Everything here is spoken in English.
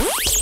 Bye.